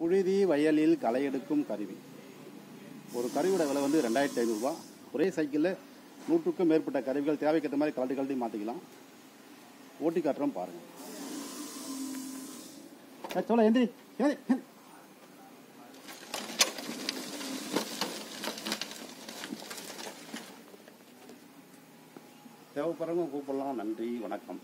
புழுதி வயலில் களை எடுக்கும் கருவி. ஒரு கருவியோட விலை வந்து ரெண்டாயிரத்தி ஐநூறுரூவா ஒரே சைக்கிளில் நூற்றுக்கும் மேற்பட்ட கருவிகள் தேவைக்கேற்ற மாதிரி கலட்டி கலட்டி மாற்றிக்கலாம் ஓட்டி காட்டுறோம் பாருங்கள் சொல்ல எந்திரி. தேவைப்படுறவங்க கூப்பிடலாம். நன்றி வணக்கம்.